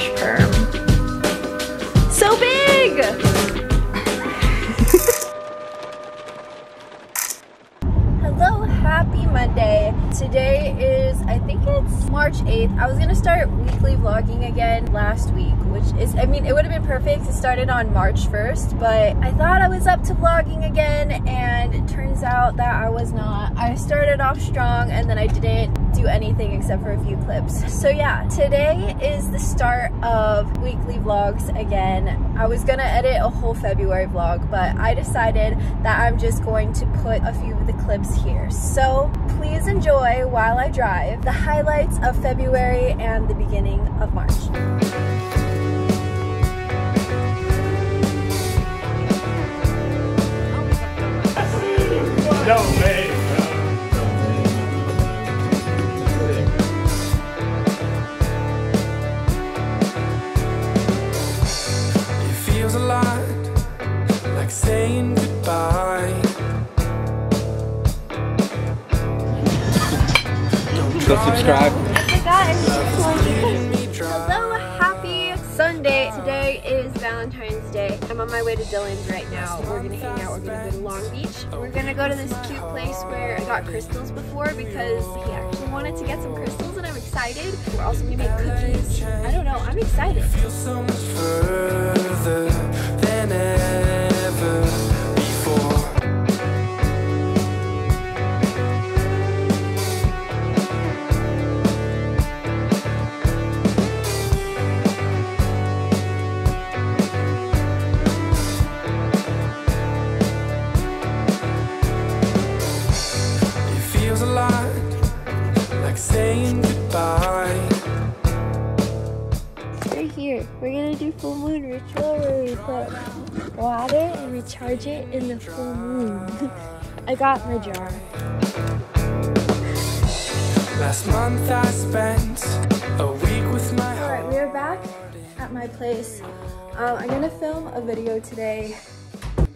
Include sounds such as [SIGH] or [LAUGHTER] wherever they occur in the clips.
mustache perm. So big! [LAUGHS] Hello, happy Monday. Today is, I think it's March 8th. I was gonna start weekly vlogging again last week, which is, I mean, it would have been perfect to started on March 1st, but I thought I was up to vlogging again, and it turns out that I was not. I started off strong, and then I didn't do anything except for a few clips. So yeah, today is the start of weekly vlogs again. I was gonna edit a whole February vlog, but I decided that I'm just going to put a few of the clips here. So please enjoy while I drive the highlights of February and the beginning of March. No way. Like saying goodbye. Go subscribe. Hello, happy Sunday. Today is Valentine's Day. I'm on my way to Dylan's right now. We're gonna hang out. We're gonna go to Long Beach. We're gonna go to this cute place where I got crystals before because he actually wanted to get some crystals and I'm excited. We're also gonna make cookies. I don't know, I'm excited. And recharge it in the full moon. [LAUGHS] I got my jar. Last month I spent a week with my All right, we are back at my place. Um, I'm gonna film a video today,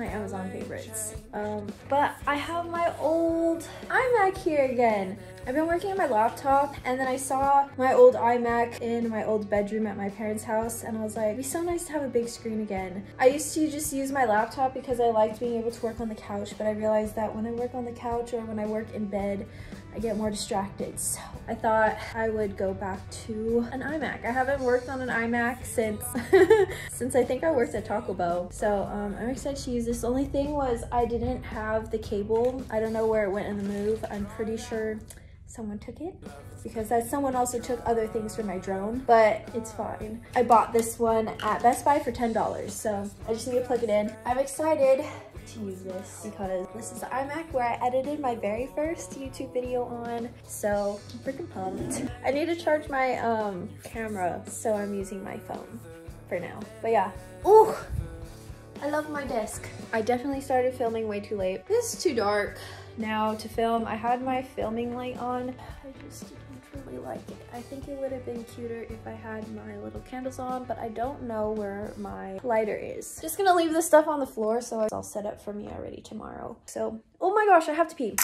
my Amazon favorites. Um, but I have my old iMac here again. I've been working on my laptop and then I saw my old iMac in my old bedroom at my parents' house and I was like, it'd be so nice to have a big screen again. I used to just use my laptop because I liked being able to work on the couch, but I realized that when I work on the couch or when I work in bed, I get more distracted. So I thought I would go back to an iMac. I haven't worked on an iMac since [LAUGHS] since I think I worked at Taco Bell. So um, I'm excited to use this. The only thing was I didn't have the cable. I don't know where it went in the move. I'm pretty sure someone took it because that someone also took other things from my drone, but it's fine. I bought this one at Best Buy for $10, so I just need to plug it in. I'm excited to use this because this is the iMac where I edited my very first YouTube video on, so I'm freaking pumped. I need to charge my um, camera, so I'm using my phone for now. But yeah, ooh, I love my desk. I definitely started filming way too late. This is too dark now to film. I had my filming light on. I just didn't really like it. I think it would have been cuter if I had my little candles on, but I don't know where my lighter is. Just gonna leave this stuff on the floor so it's all set up for me already tomorrow. So, oh my gosh, I have to pee.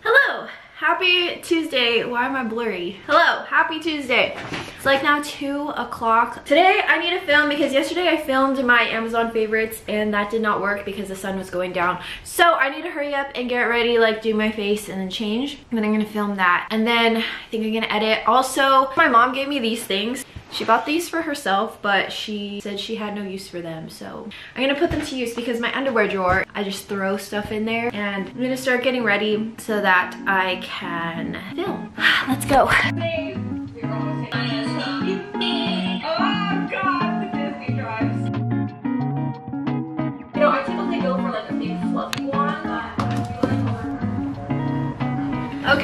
Hello, happy Tuesday. Why am I blurry? Hello, happy Tuesday. It's like now two o'clock. Today I need to film because yesterday I filmed my Amazon favorites and that did not work because the sun was going down. So I need to hurry up and get ready, like do my face and then change. And then I'm gonna film that. And then I think I'm gonna edit. Also, my mom gave me these things. She bought these for herself, but she said she had no use for them. So I'm gonna put them to use because my underwear drawer, I just throw stuff in there and I'm gonna start getting ready so that I can film. [SIGHS] Let's go.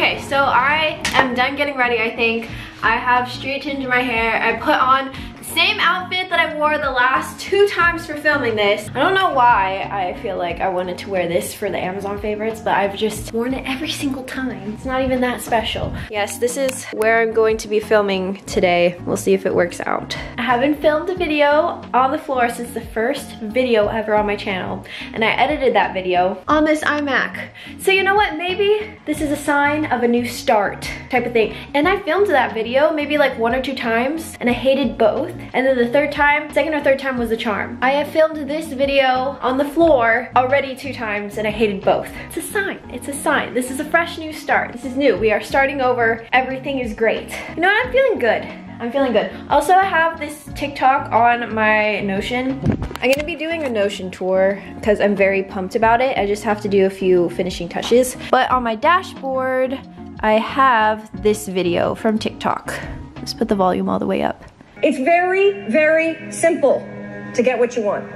Okay, so I am done getting ready, I think. I have straightened my hair. I put on same outfit that I wore the last two times for filming this. I don't know why I feel like I wanted to wear this for the Amazon favorites, but I've just worn it every single time. It's not even that special. Yes, this is where I'm going to be filming today. We'll see if it works out. I haven't filmed a video on the floor since the first video ever on my channel, and I edited that video on this iMac. So you know what, maybe this is a sign of a new start type of thing. And I filmed that video maybe like one or two times, and I hated both. And then the third time, second or third time was the charm. I have filmed this video on the floor already two times and I hated both. It's a sign, it's a sign. This is a fresh new start. This is new, we are starting over. Everything is great. You know what, I'm feeling good. I'm feeling good. Also, I have this TikTok on my Notion. I'm gonna be doing a Notion tour because I'm very pumped about it. I just have to do a few finishing touches. But on my dashboard, I have this video from TikTok. Let's put the volume all the way up. It's very, very simple to get what you want,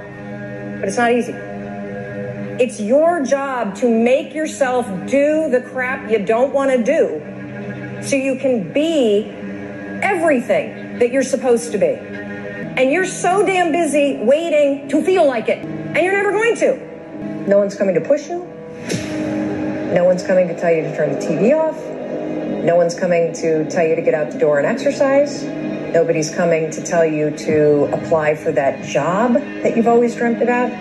but it's not easy. It's your job to make yourself do the crap you don't want to do so you can be everything that you're supposed to be. And you're so damn busy waiting to feel like it, and you're never going to. No one's coming to push you. No one's coming to tell you to turn the TV off. No one's coming to tell you to get out the door and exercise. Nobody's coming to tell you to apply for that job that you've always dreamt about.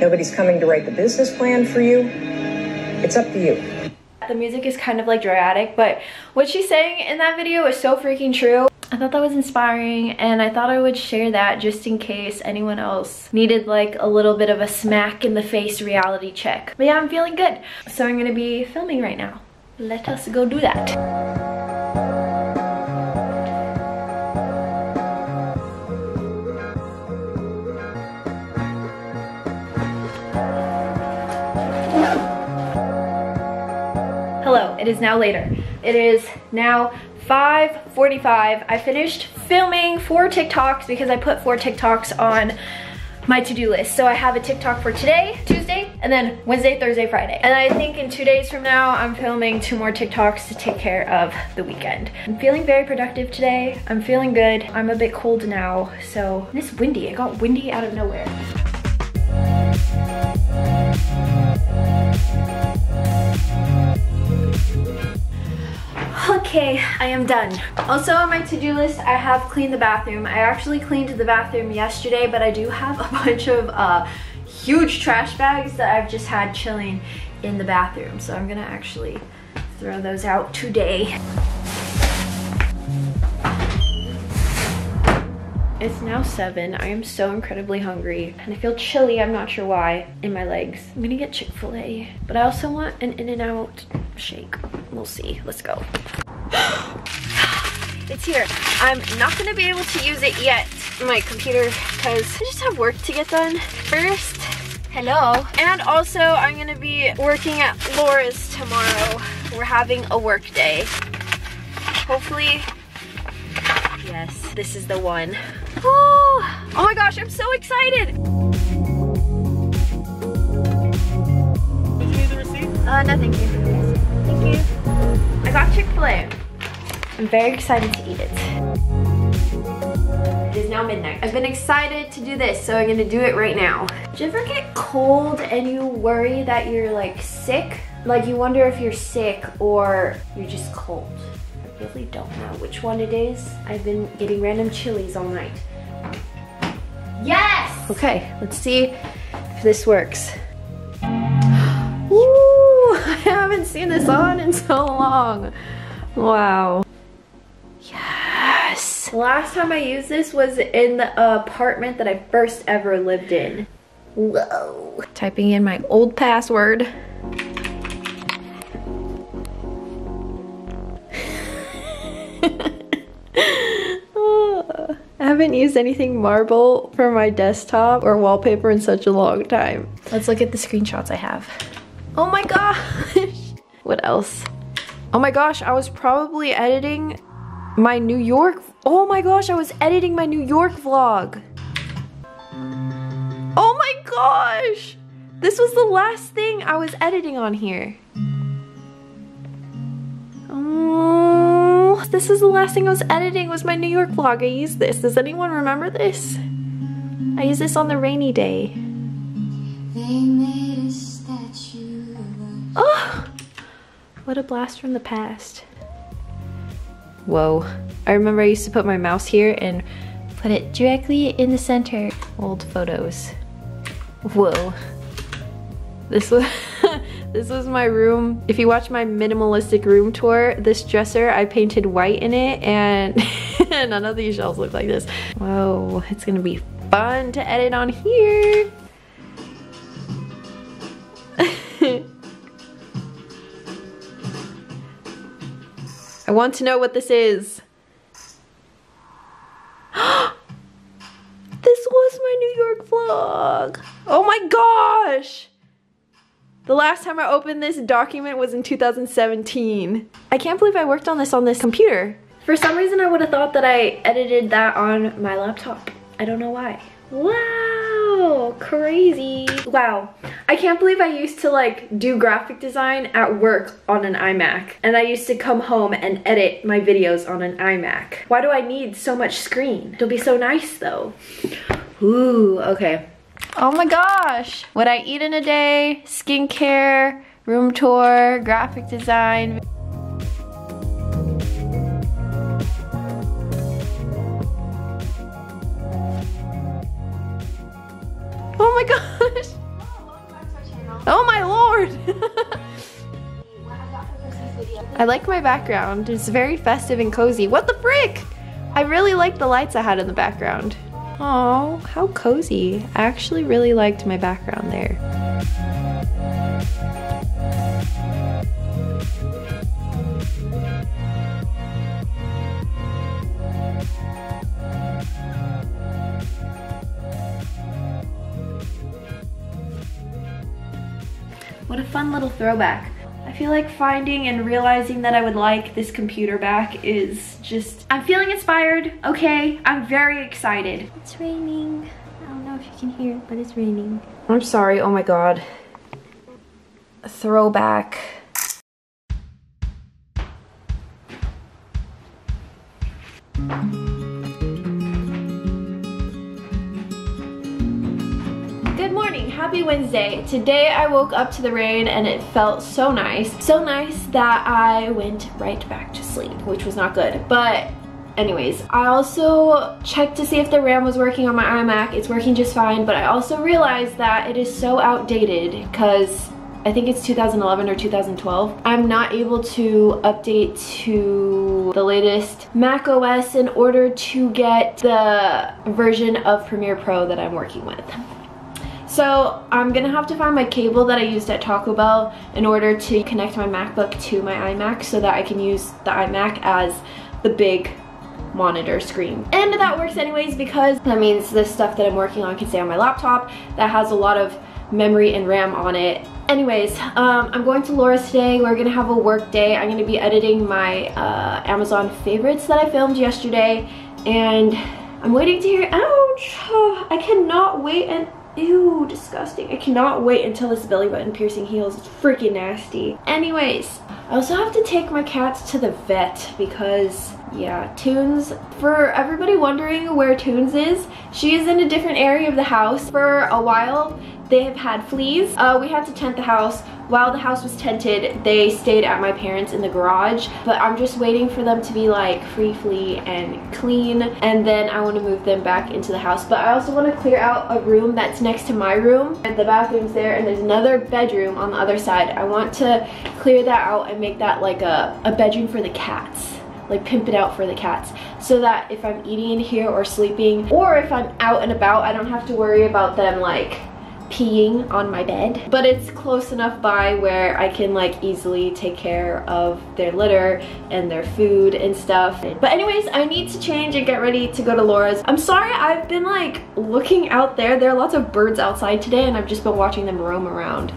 Nobody's coming to write the business plan for you. It's up to you. The music is kind of like dramatic, but what she's saying in that video is so freaking true. I thought that was inspiring and I thought I would share that just in case anyone else needed like a little bit of a smack in the face reality check. But yeah, I'm feeling good. So I'm gonna be filming right now. Let us go do that. It is now later. It is now 5.45. I finished filming four TikToks because I put four TikToks on my to-do list. So I have a TikTok for today, Tuesday, and then Wednesday, Thursday, Friday. And I think in two days from now, I'm filming two more TikToks to take care of the weekend. I'm feeling very productive today. I'm feeling good. I'm a bit cold now, so it's windy. It got windy out of nowhere. Okay, I am done. Also on my to-do list, I have cleaned the bathroom. I actually cleaned the bathroom yesterday, but I do have a [LAUGHS] bunch of uh, huge trash bags that I've just had chilling in the bathroom. So I'm gonna actually throw those out today. It's now seven. I am so incredibly hungry and I feel chilly, I'm not sure why, in my legs. I'm gonna get Chick-fil-A, but I also want an In-N-Out shake. We'll see, let's go. [GASPS] it's here. I'm not gonna be able to use it yet, my computer, because I just have work to get done first. Hello. And also, I'm gonna be working at Laura's tomorrow. We're having a work day. Hopefully, yes, this is the one. Oh, [GASPS] oh my gosh, I'm so excited. Uh, no, thank you. Thank you. I'm very excited to eat it. It is now midnight. I've been excited to do this, so I'm gonna do it right now. Do you ever get cold and you worry that you're like sick? Like you wonder if you're sick or you're just cold. I really don't know which one it is. I've been getting random chilies all night. Yes! Okay, let's see if this works. [GASPS] Ooh, [LAUGHS] I haven't seen this on in so long. Wow. Last time I used this was in the apartment that I first ever lived in. Whoa. Typing in my old password. Oh, [LAUGHS] I haven't used anything marble for my desktop or wallpaper in such a long time. Let's look at the screenshots I have. Oh my gosh. [LAUGHS] What else? Oh my gosh, I was probably editing my New York. Oh my gosh, I was editing my New York vlog. Oh my gosh. This was the last thing I was editing on here. Oh, this is the last thing I was editing was my New York vlog. I used this. Does anyone remember this? I used this on the rainy day. Oh, what a blast from the past. Whoa. I remember I used to put my mouse here and put it directly in the center. Old photos. Whoa. This was [LAUGHS] This was my room. If you watch my minimalistic room tour, this dresser, I painted white in it and [LAUGHS] none of these shelves look like this. Whoa, it's gonna be fun to edit on here. I want to know what this is. [GASPS] this was my New York vlog. Oh my gosh. The last time I opened this document was in 2017. I can't believe I worked on this on this computer. For some reason I would have thought that I edited that on my laptop. I don't know why. Wow, crazy. Wow, I can't believe I used to like do graphic design at work on an iMac. And I used to come home and edit my videos on an iMac. Why do I need so much screen? It'll be so nice though. Ooh, okay. Oh my gosh, what I eat in a day, skincare, room tour, graphic design. Gosh. Oh my lord. [LAUGHS] I like my background. It's very festive and cozy. What the frick? I really like the lights I had in the background. Oh, how cozy. I actually really liked my background there. What a fun little throwback. I feel like finding and realizing that I would like this computer back is just, I'm feeling inspired, okay? I'm very excited. It's raining. I don't know if you can hear, but it's raining. I'm sorry, oh my god. A throwback. Wednesday. Today I woke up to the rain and it felt so nice. So nice that I went right back to sleep, which was not good. But anyways, I also checked to see if the RAM was working on my iMac. It's working just fine, but I also realized that it is so outdated because I think it's 2011 or 2012. I'm not able to update to the latest Mac OS in order to get the version of Premiere Pro that I'm working with. So I'm gonna have to find my cable that I used at Taco Bell in order to connect my MacBook to my iMac so that I can use the iMac as the big monitor screen. And that works anyways because that means the stuff that I'm working on can stay on my laptop that has a lot of memory and RAM on it. Anyways, um, I'm going to Laura's today. We're gonna have a work day. I'm gonna be editing my uh, Amazon favorites that I filmed yesterday and I'm waiting to hear, ouch, oh, [SIGHS] I cannot wait and Ew, disgusting. I cannot wait until this belly button piercing heals. It's freaking nasty. Anyways, I also have to take my cats to the vet because, yeah, Tunes, for everybody wondering where Tunes is, she is in a different area of the house. For a while, they have had fleas. Uh, we had to tent the house. While the house was tented, they stayed at my parents in the garage, but I'm just waiting for them to be like free flea and clean, and then I want to move them back into the house. But I also want to clear out a room that's next to my room, and the bathroom's there, and there's another bedroom on the other side. I want to clear that out and make that like a, a bedroom for the cats like pimp it out for the cats so that if I'm eating in here or sleeping or if I'm out and about I don't have to worry about them like peeing on my bed but it's close enough by where I can like easily take care of their litter and their food and stuff. But anyways I need to change and get ready to go to Laura's. I'm sorry I've been like looking out there. There are lots of birds outside today and I've just been watching them roam around.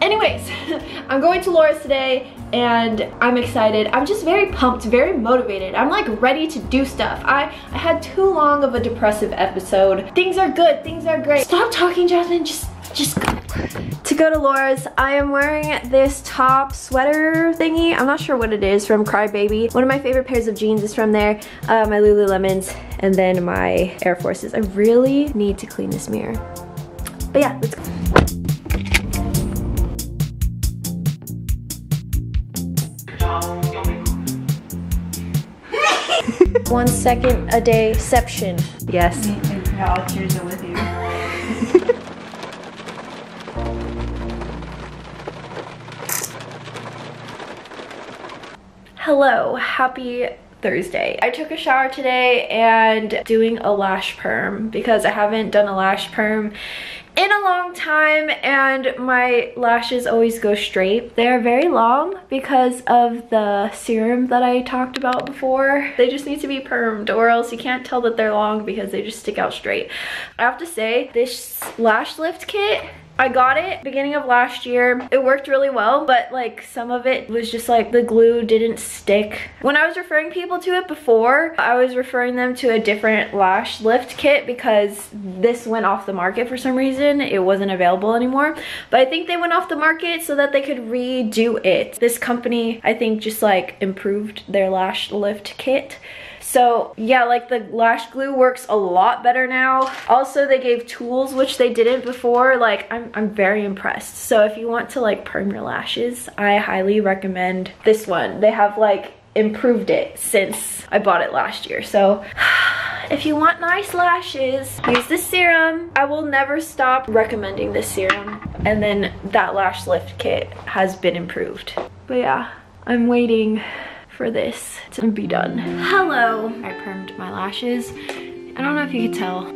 Anyways [LAUGHS] i'm going to laura's today and i'm excited i'm just very pumped very motivated i'm like ready to do stuff i i had too long of a depressive episode things are good things are great stop talking jasmine just just go to go to Laura's, I am wearing this top sweater thingy. I'm not sure what it is from Crybaby. One of my favorite pairs of jeans is from there. Uh, my Lululemons and then my Air Forces. I really need to clean this mirror. But yeah, let's go. One second a day exception. Yes. Yeah, I'll cheers it with you. [LAUGHS] Hello, happy Thursday. I took a shower today and doing a lash perm because I haven't done a lash perm in a long time and my lashes always go straight. They are very long because of the serum that I talked about before. They just need to be permed or else you can't tell that they're long because they just stick out straight. I have to say this lash lift kit I got it beginning of last year. It worked really well, but like some of it was just like the glue didn't stick. When I was referring people to it before, I was referring them to a different lash lift kit because this went off the market for some reason. It wasn't available anymore. But I think they went off the market so that they could redo it. This company, I think just like improved their lash lift kit. So yeah, like the lash glue works a lot better now. Also, they gave tools, which they didn't before. Like, I'm, I'm very impressed. So if you want to like perm your lashes, I highly recommend this one. They have like improved it since I bought it last year. So [SIGHS] if you want nice lashes, use this serum. I will never stop recommending this serum. And then that lash lift kit has been improved. But yeah, I'm waiting for this to be done. Hello. I permed my lashes. I don't know if you could tell.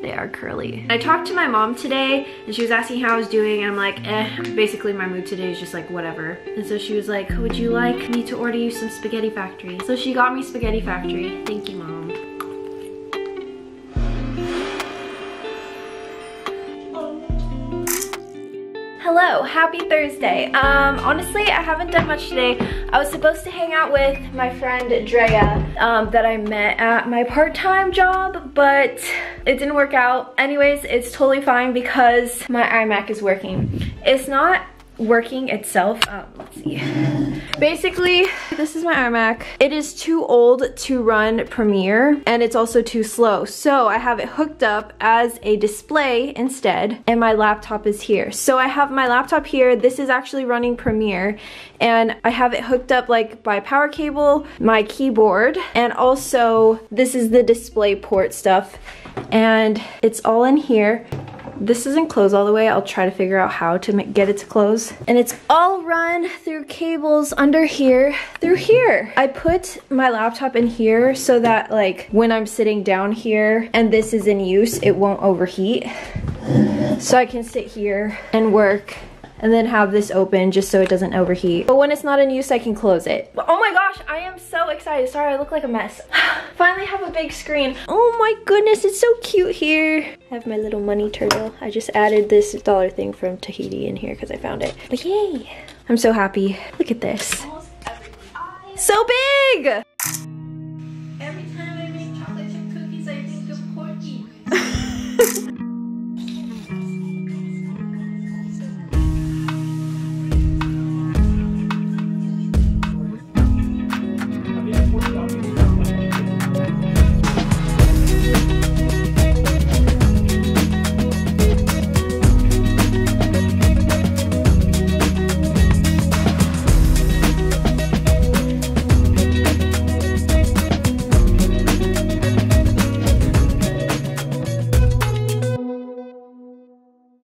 They are curly. I talked to my mom today and she was asking how I was doing and I'm like, eh, basically my mood today is just like whatever. And so she was like, would you like me to order you some Spaghetti Factory? So she got me Spaghetti Factory. Thank you, mom. Hello, happy Thursday. Um, honestly, I haven't done much today. I was supposed to hang out with my friend Drea um, that I met at my part-time job, but it didn't work out. Anyways, it's totally fine because my iMac is working. It's not working itself. Um, let's see. Basically, this is my iMac. It is too old to run Premiere and it's also too slow. So I have it hooked up as a display instead and my laptop is here. So I have my laptop here. This is actually running Premiere and I have it hooked up like by power cable, my keyboard, and also this is the display port stuff and it's all in here this isn't closed all the way. I'll try to figure out how to make, get it to close. And it's all run through cables under here, through here. I put my laptop in here so that like when I'm sitting down here and this is in use, it won't overheat. So I can sit here and work and then have this open just so it doesn't overheat. But when it's not in use, I can close it. Oh my gosh, I am so excited. Sorry, I look like a mess. [SIGHS] Finally have a big screen. Oh my goodness, it's so cute here. I have my little money turtle. I just added this dollar thing from Tahiti in here because I found it. But yay, I'm so happy. Look at this. So big!